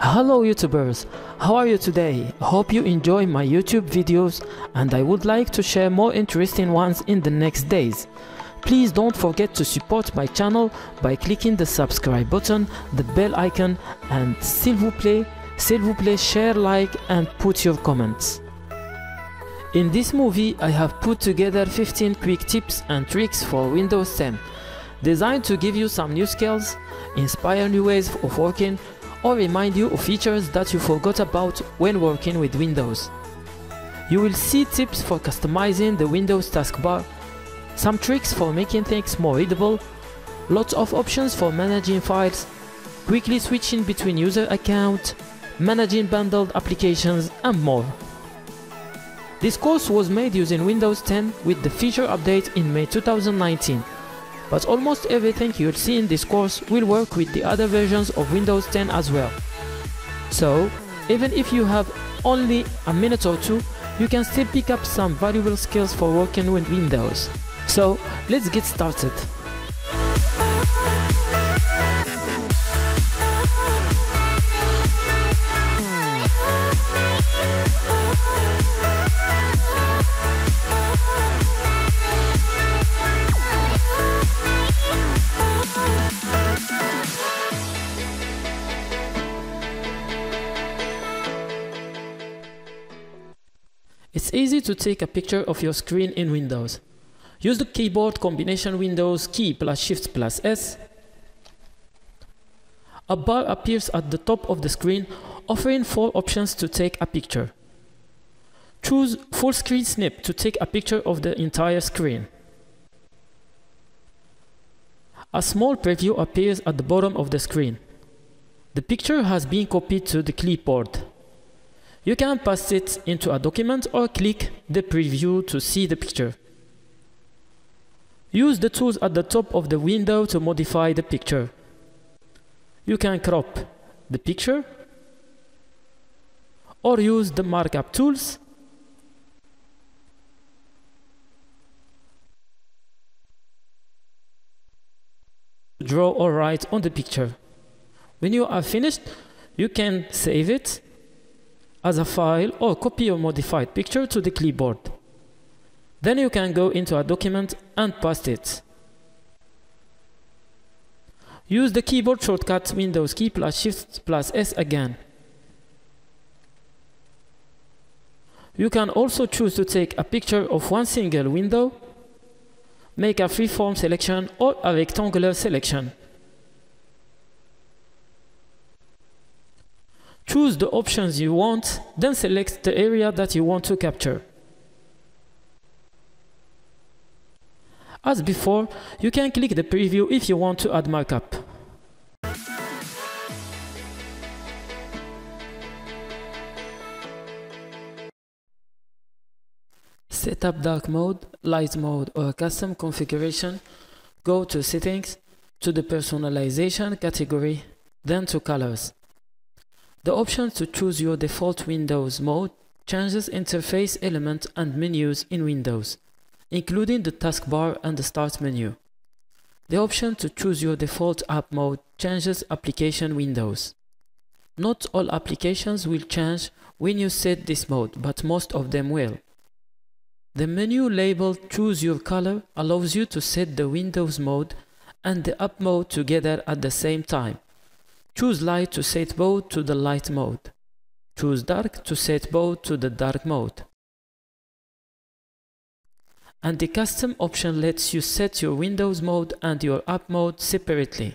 Hello YouTubers, how are you today? Hope you enjoy my YouTube videos and I would like to share more interesting ones in the next days. Please don't forget to support my channel by clicking the subscribe button, the bell icon and s'il vous plaît, s'il vous plaît share, like and put your comments. In this movie I have put together 15 quick tips and tricks for Windows 10, designed to give you some new skills, inspire new ways of working or remind you of features that you forgot about when working with Windows. You will see tips for customizing the Windows taskbar, some tricks for making things more readable, lots of options for managing files, quickly switching between user accounts, managing bundled applications and more. This course was made using Windows 10 with the feature update in May 2019 but almost everything you'll see in this course will work with the other versions of Windows 10 as well. So, even if you have only a minute or two, you can still pick up some valuable skills for working with Windows. So, let's get started. To take a picture of your screen in Windows. Use the keyboard combination Windows key plus Shift plus S. A bar appears at the top of the screen offering four options to take a picture. Choose full screen snip to take a picture of the entire screen. A small preview appears at the bottom of the screen. The picture has been copied to the clipboard. You can paste it into a document or click the preview to see the picture. Use the tools at the top of the window to modify the picture. You can crop the picture or use the markup tools draw or write on the picture. When you are finished, you can save it as a file or copy your modified picture to the clipboard. Then you can go into a document and paste it. Use the keyboard shortcut Windows key plus Shift plus S again. You can also choose to take a picture of one single window, make a freeform selection or a rectangular selection. Choose the options you want, then select the area that you want to capture. As before, you can click the preview if you want to add markup. Set up dark mode, light mode or custom configuration, go to settings, to the personalization category, then to colors. The option to choose your default Windows mode changes interface elements and menus in Windows, including the taskbar and the start menu. The option to choose your default app mode changes application windows. Not all applications will change when you set this mode, but most of them will. The menu labeled Choose Your Color allows you to set the Windows mode and the app mode together at the same time. Choose light to set both to the light mode. Choose dark to set both to the dark mode. And the custom option lets you set your Windows mode and your app mode separately.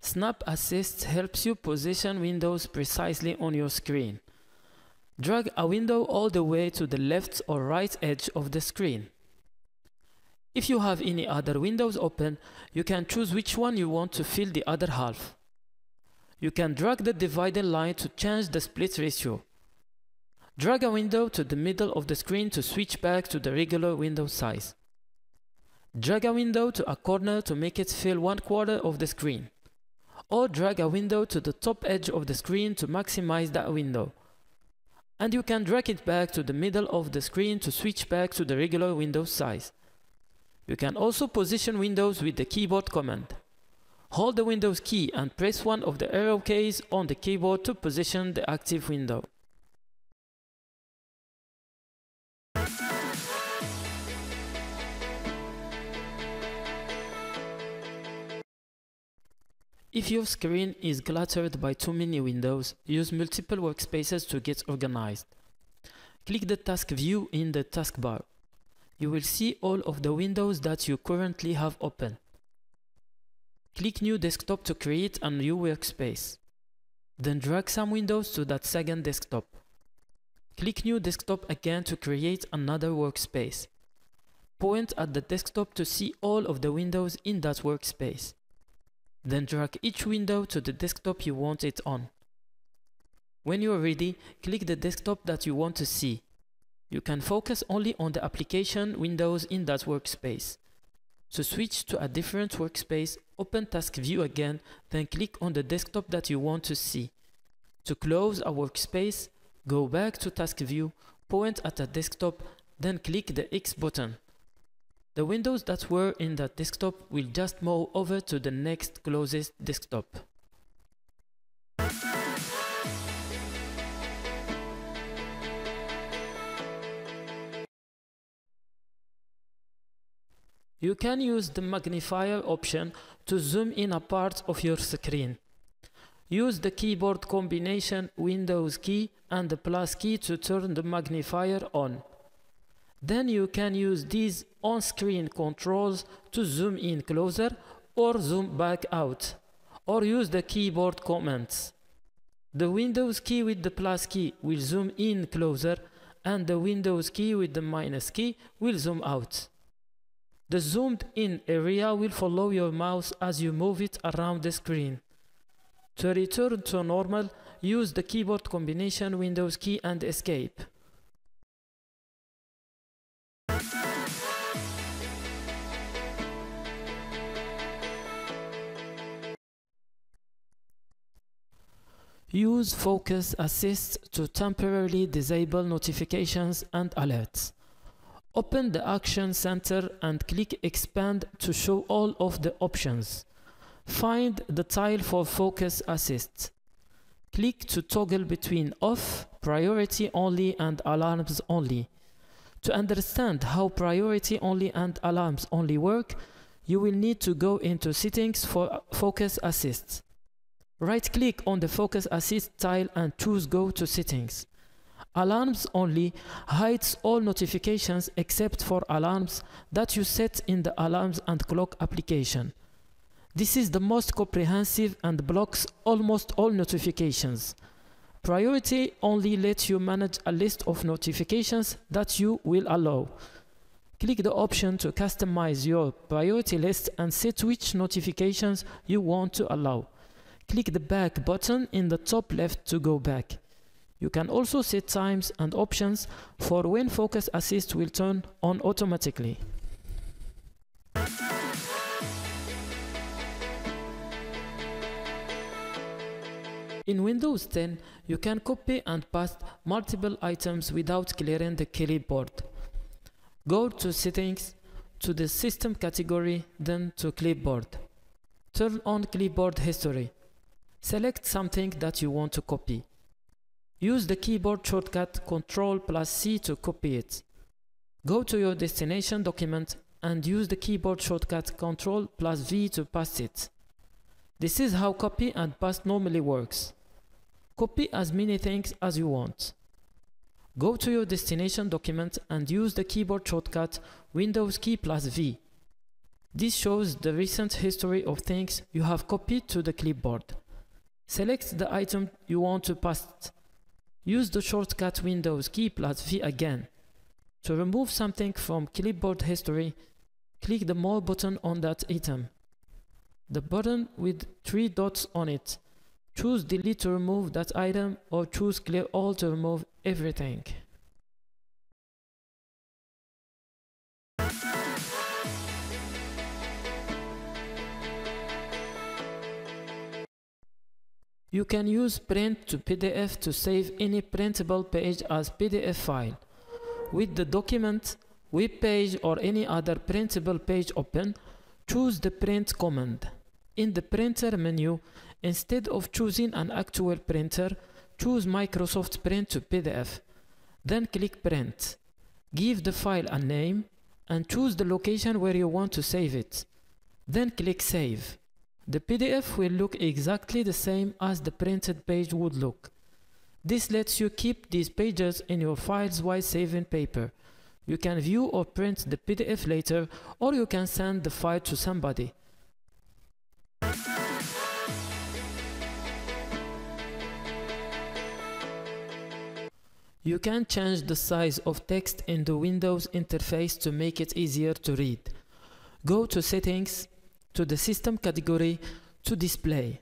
Snap Assist helps you position windows precisely on your screen. Drag a window all the way to the left or right edge of the screen. If you have any other windows open, you can choose which one you want to fill the other half. You can drag the dividing line to change the split ratio. Drag a window to the middle of the screen to switch back to the regular window size. Drag a window to a corner to make it fill one quarter of the screen. or drag a window to the top edge of the screen to maximize that window. And you can drag it back to the middle of the screen to switch back to the regular window size. You can also position windows with the keyboard command. Hold the Windows key and press one of the arrow keys on the keyboard to position the active window. If your screen is cluttered by too many windows, use multiple workspaces to get organized. Click the task view in the taskbar. You will see all of the windows that you currently have open. Click New Desktop to create a new workspace. Then drag some windows to that second desktop. Click New Desktop again to create another workspace. Point at the desktop to see all of the windows in that workspace. Then drag each window to the desktop you want it on. When you are ready, click the desktop that you want to see. You can focus only on the application windows in that workspace. To switch to a different workspace, open Task View again, then click on the desktop that you want to see. To close a workspace, go back to Task View, point at a desktop, then click the X button. The windows that were in that desktop will just move over to the next closest desktop. You can use the magnifier option to zoom in a part of your screen. Use the keyboard combination Windows key and the plus key to turn the magnifier on. Then you can use these on-screen controls to zoom in closer or zoom back out, or use the keyboard commands. The Windows key with the plus key will zoom in closer and the Windows key with the minus key will zoom out. The zoomed in area will follow your mouse as you move it around the screen. To return to normal, use the keyboard combination Windows key and escape. Use Focus Assist to temporarily disable notifications and alerts. Open the Action Center and click Expand to show all of the options. Find the tile for Focus Assist. Click to toggle between Off, Priority Only and Alarms Only. To understand how Priority Only and Alarms Only work, you will need to go into Settings for Focus Assist. Right-click on the Focus Assist tile and choose Go to Settings. Alarms only hides all notifications except for alarms that you set in the Alarms and Clock application. This is the most comprehensive and blocks almost all notifications. Priority only lets you manage a list of notifications that you will allow. Click the option to customize your priority list and set which notifications you want to allow. Click the back button in the top left to go back. You can also set times and options for when Focus Assist will turn on automatically. In Windows 10, you can copy and paste multiple items without clearing the clipboard. Go to Settings, to the System category, then to Clipboard. Turn on Clipboard History. Select something that you want to copy. Use the keyboard shortcut Ctrl plus C to copy it. Go to your destination document and use the keyboard shortcut Ctrl plus V to paste it. This is how copy and paste normally works. Copy as many things as you want. Go to your destination document and use the keyboard shortcut Windows key plus V. This shows the recent history of things you have copied to the clipboard. Select the item you want to paste. Use the shortcut Windows key plus V again. To remove something from clipboard history, click the More button on that item. The button with three dots on it. Choose Delete to remove that item or choose Clear All to remove everything. You can use print to PDF to save any printable page as PDF file. With the document, web page or any other printable page open, choose the print command. In the printer menu, instead of choosing an actual printer, choose Microsoft Print to PDF. Then click print. Give the file a name and choose the location where you want to save it. Then click save. The PDF will look exactly the same as the printed page would look. This lets you keep these pages in your files while saving paper. You can view or print the PDF later or you can send the file to somebody. You can change the size of text in the Windows interface to make it easier to read. Go to Settings, to the System category, to Display.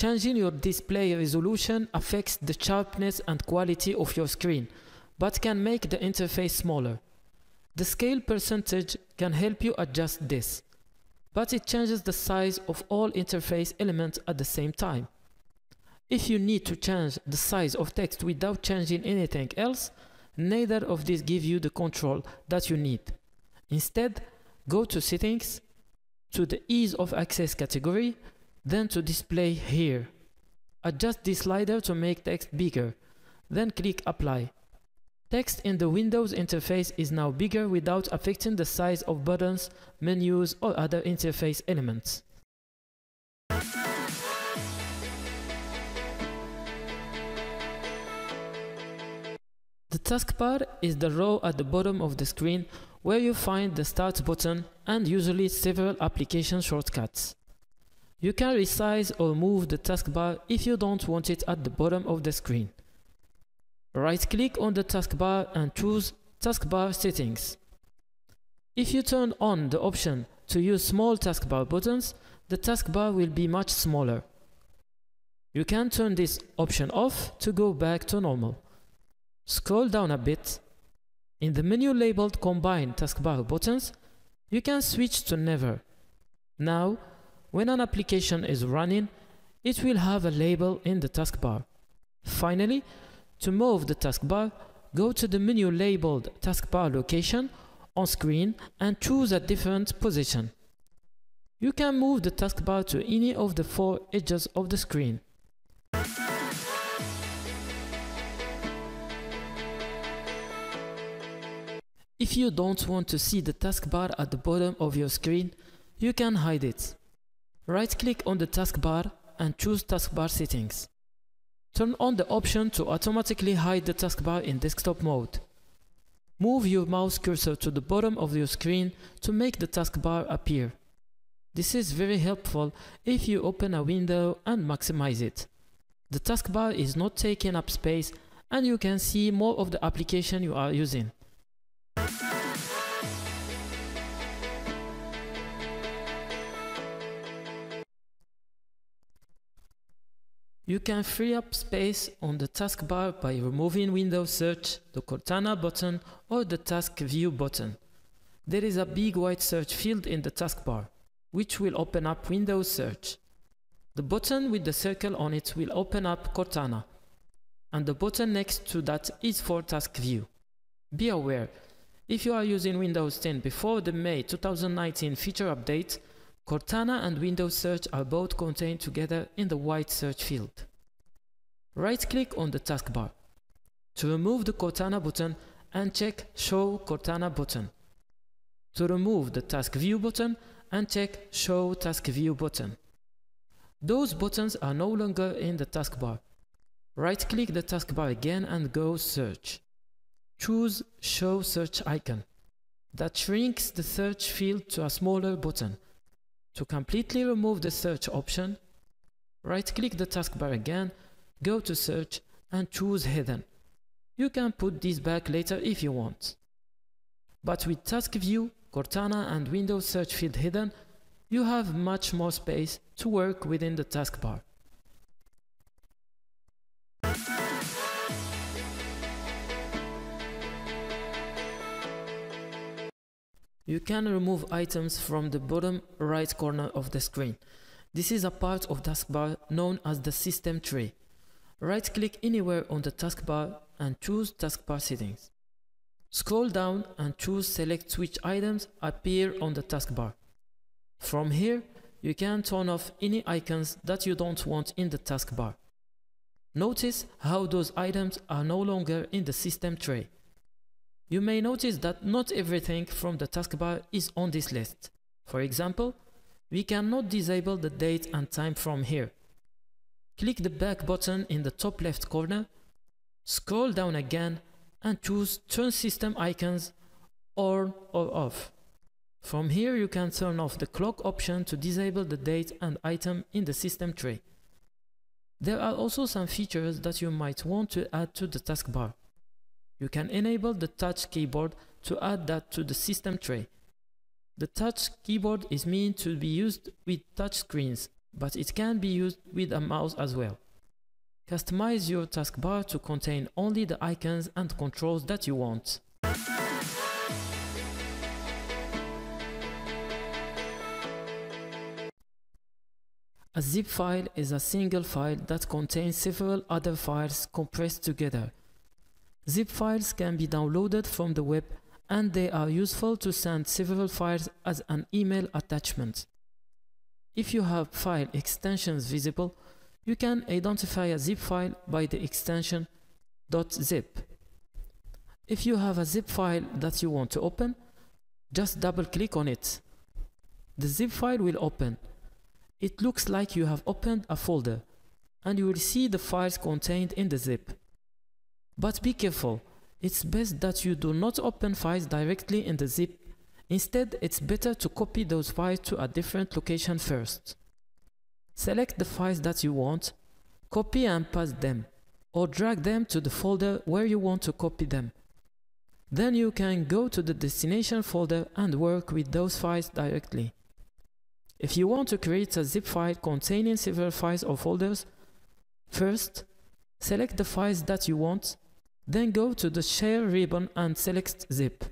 Changing your display resolution affects the sharpness and quality of your screen, but can make the interface smaller. The scale percentage can help you adjust this, but it changes the size of all interface elements at the same time. If you need to change the size of text without changing anything else, neither of these give you the control that you need. Instead, go to Settings, to the Ease of Access category, then to Display here. Adjust this slider to make text bigger, then click Apply. Text in the Windows interface is now bigger without affecting the size of buttons, menus or other interface elements. The taskbar is the row at the bottom of the screen where you find the Start button and usually several application shortcuts. You can resize or move the taskbar if you don't want it at the bottom of the screen. Right-click on the taskbar and choose Taskbar Settings. If you turn on the option to use small taskbar buttons, the taskbar will be much smaller. You can turn this option off to go back to normal. Scroll down a bit. In the menu labeled Combine taskbar buttons, you can switch to Never. Now, when an application is running, it will have a label in the taskbar. Finally, to move the taskbar, go to the menu labeled Taskbar Location on screen and choose a different position. You can move the taskbar to any of the four edges of the screen. You don't want to see the taskbar at the bottom of your screen, you can hide it. Right-click on the taskbar and choose Taskbar Settings. Turn on the option to automatically hide the taskbar in desktop mode. Move your mouse cursor to the bottom of your screen to make the taskbar appear. This is very helpful if you open a window and maximize it. The taskbar is not taking up space and you can see more of the application you are using. You can free up space on the taskbar by removing Windows Search, the Cortana button or the Task View button. There is a big white search field in the taskbar, which will open up Windows Search. The button with the circle on it will open up Cortana, and the button next to that is for Task View. Be aware, if you are using Windows 10 before the May 2019 feature update, Cortana and Windows Search are both contained together in the white search field. Right-click on the taskbar to remove the Cortana button and check Show Cortana button. To remove the Task View button and check Show Task View button. Those buttons are no longer in the taskbar. Right-click the taskbar again and go Search. Choose Show Search icon. That shrinks the search field to a smaller button. To completely remove the search option, right-click the taskbar again, go to search and choose hidden. You can put this back later if you want. But with Task View, Cortana and Windows Search field hidden, you have much more space to work within the taskbar. You can remove items from the bottom right corner of the screen. This is a part of taskbar known as the system tray. Right click anywhere on the taskbar and choose taskbar settings. Scroll down and choose select which items appear on the taskbar. From here, you can turn off any icons that you don't want in the taskbar. Notice how those items are no longer in the system tray. You may notice that not everything from the taskbar is on this list. For example, we cannot disable the date and time from here. Click the back button in the top left corner, scroll down again and choose Turn System Icons on or off. From here you can turn off the clock option to disable the date and item in the system tray. There are also some features that you might want to add to the taskbar. You can enable the touch keyboard to add that to the system tray. The touch keyboard is meant to be used with touch screens, but it can be used with a mouse as well. Customize your taskbar to contain only the icons and controls that you want. A zip file is a single file that contains several other files compressed together. Zip files can be downloaded from the web and they are useful to send several files as an email attachment. If you have file extensions visible, you can identify a zip file by the extension .zip. If you have a zip file that you want to open, just double click on it. The zip file will open it looks like you have opened a folder and you will see the files contained in the zip. But be careful, it's best that you do not open files directly in the zip. Instead, it's better to copy those files to a different location first. Select the files that you want, copy and paste them, or drag them to the folder where you want to copy them. Then you can go to the destination folder and work with those files directly. If you want to create a zip file containing several files or folders, first, select the files that you want, then go to the Share ribbon and select Zip.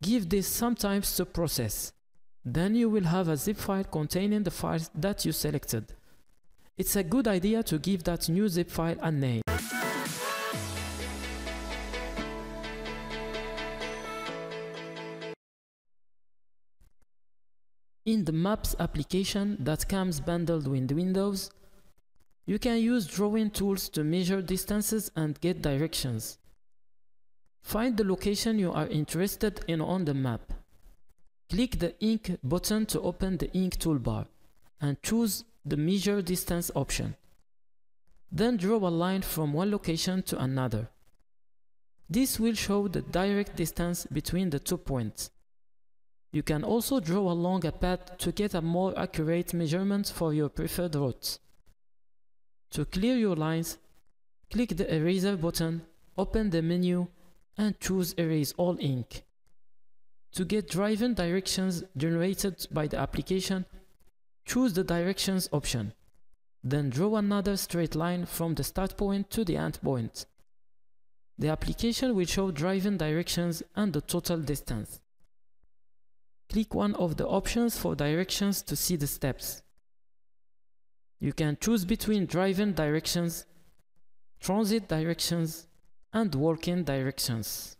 Give this some time to process. Then you will have a zip file containing the files that you selected. It's a good idea to give that new zip file a name. In the Maps application that comes bundled with Windows, you can use drawing tools to measure distances and get directions. Find the location you are interested in on the map. Click the Ink button to open the Ink toolbar and choose the Measure Distance option. Then draw a line from one location to another. This will show the direct distance between the two points. You can also draw along a path to get a more accurate measurement for your preferred route. To clear your lines, click the eraser button, open the menu and choose Erase All Ink. To get driven directions generated by the application, choose the Directions option. Then draw another straight line from the start point to the end point. The application will show driving directions and the total distance. Click one of the options for directions to see the steps. You can choose between driving directions, transit directions, and walking directions.